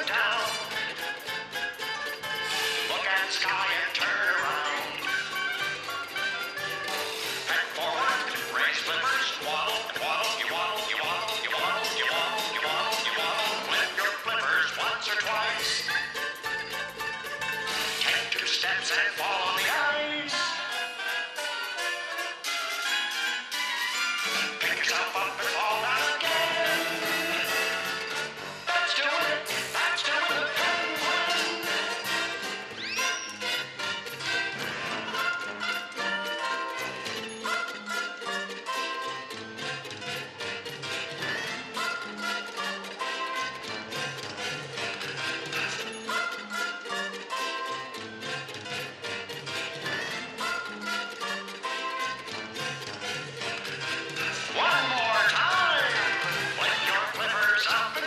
Look at sky and turn around. Head forward, raise flippers, waddle, waddle, you waddle, you waddle, you waddle, you waddle, you waddle, you waddle. Flip your flippers once or twice. Take two steps and fall